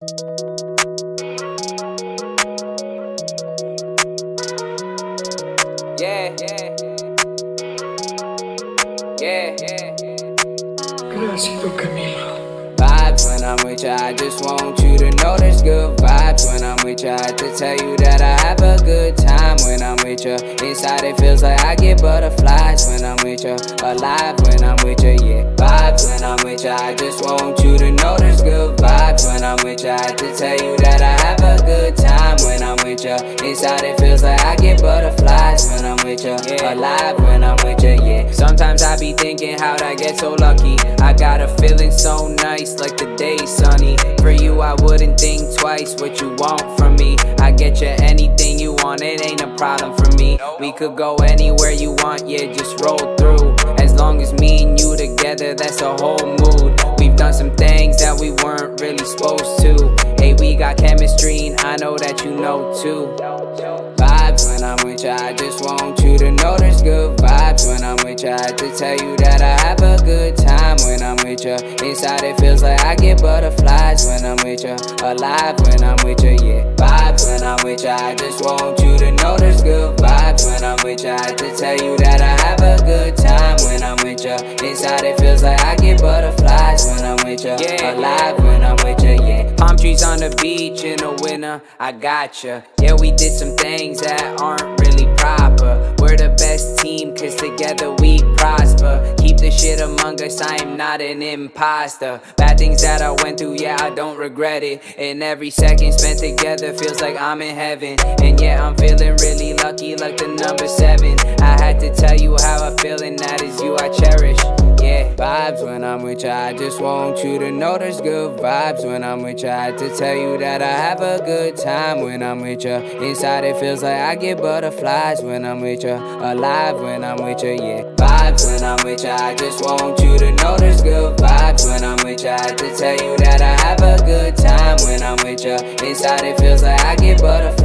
Yeah, yeah, yeah, yeah. Gracias, Camilo. Vibes when I'm with ya, I just want you to know there's good vibes when I'm with ya. I have to tell you that I have a good time when I'm with ya. Inside it feels like I get butterflies when I'm with ya. Alive when I'm with ya, yeah. Vibes when I'm with ya, I just want you to know there's good vibes when I'm with ya. I have to tell you that I have a good time when I'm with ya. Inside it feels like I get butterflies when I'm with ya. Alive when I'm with ya, yeah. Sometimes I be thinking how'd I get so lucky. I got a feeling so nice, like the day's sunny. For you, I wouldn't think twice what you want from me. I get you anything you want, it ain't a problem for me. We could go anywhere you want, yeah, just roll through. As long as me and you together, that's a whole mood. We've done some things that we weren't really supposed know. Vibes when I'm with ya, I just want you to know there's good vibes when I'm with ya. I to tell you that I have a good time when I'm with ya. Inside it feels like I get butterflies when I'm with ya. Alive when I'm with ya, yeah. Vibes when I'm with ya, I just want you to know there's good vibes when I'm with ya. I to tell you that I have a good time trees on the beach in the winter, I gotcha. Yeah, we did some things that aren't really proper. We're the best team, cause together we prosper. Keep the shit among us, I am not an imposter. Bad things that I went through, yeah, I don't regret it. And every second spent together feels like I'm in heaven. And yeah, I'm feeling really lucky, like the number seven. I had to tell you how I feel, and with ya. I just want you to know there's good vibes when I'm with ya. I to tell you that I have a good time when I'm with ya. Inside it feels like I get butterflies when I'm with ya. Alive when I'm with ya, yeah. Vibes when I'm with ya. I just want you to know there's good vibes when I'm with ya. I to tell you that I have a good time when I'm with ya. Inside it feels like I get butterflies